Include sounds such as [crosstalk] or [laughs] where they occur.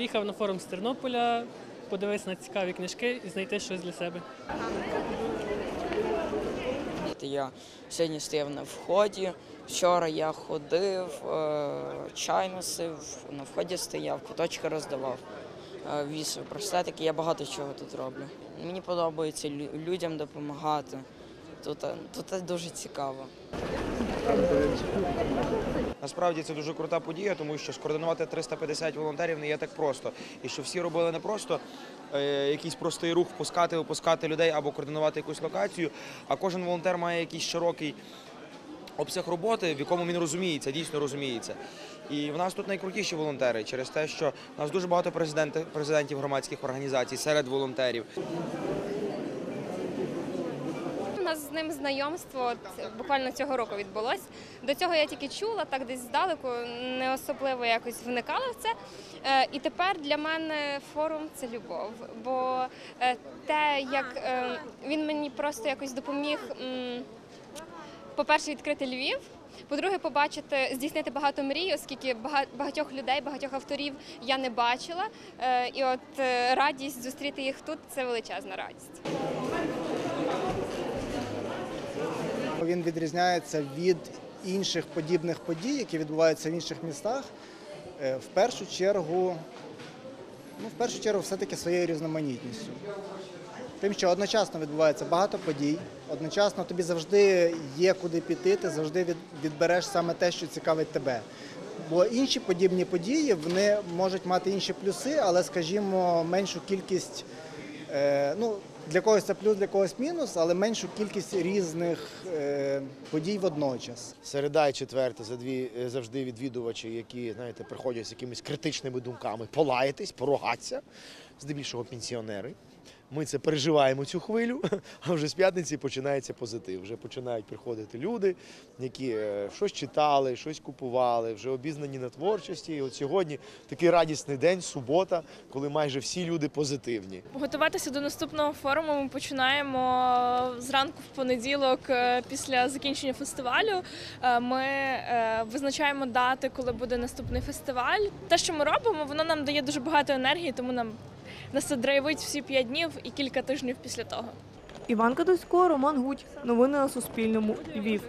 Приїхав на форум з Тернополя, подивитися на цікаві книжки і знайти щось для себе. Я сьогодні стояв на вході. Вчора я ходив, е, чай носив, на вході стояв, куточки роздавав, е, вісив простетики. Я багато чого тут роблю. Мені подобається людям допомагати. Тут, е, тут дуже цікаво. Насправді це дуже крута подія, тому що скоординувати 350 волонтерів не є так просто. І що всі робили не просто е, якийсь простий рух, впускати, випускати людей або координувати якусь локацію, а кожен волонтер має якийсь широкий обсяг роботи, в якому він розуміється, дійсно розуміється. І в нас тут найкрутіші волонтери через те, що в нас дуже багато президенти- президентів громадських організацій серед волонтерів. Нас з ним знайомство буквально цього року відбулось. До цього я тільки чула, так десь здалеку, не особливо якось вникала в це. Е, і тепер для мене форум це любов. Бо е, те, як е, він мені просто якось допоміг, по-перше, відкрити Львів. По-друге, побачити, здійснити багато мрій, оскільки багатьох людей, багатьох авторів я не бачила. І от радість зустріти їх тут це величезна радість. Він відрізняється від інших подібних подій, які відбуваються в інших містах. Е, В першу чергу, ну, в першу чергу, все-таки своєю різноманітністю. Тим, що одночасно відбувається багато подій, одночасно тобі завжди є куди піти, ти завжди від- відбереш саме те, що цікавить тебе. Бо інші подібні події вони можуть мати інші плюси, але, скажімо, меншу кількість Е, ну, для когось це плюс, для когось мінус, але меншу кількість різних е, подій водночас. Середа і четверта за дві е, завжди відвідувачі, які знаєте, приходять з якимись критичними думками, полаятись, поругатися, здебільшого пенсіонери. Ми це переживаємо цю хвилю, [laughs] а вже з п'ятниці починається позитив. Вже починають приходити люди, які е, щось читали, щось купували, вже обізнані на творчості. І от сьогодні такий радісний день, субота, коли майже всі люди позитивні. Готуватися до наступного форуму ми починаємо зранку в понеділок е, після закінчення фестивалю. Е, Ми е, визначаємо дати, коли буде наступний фестиваль. Те, що ми робимо, воно нам дає дуже багато енергії, тому нам нас це драйвить всі п'ять днів і кілька тижнів після того. Іван Кадусько, Роман Гудь. Новини на Суспільному. Львів.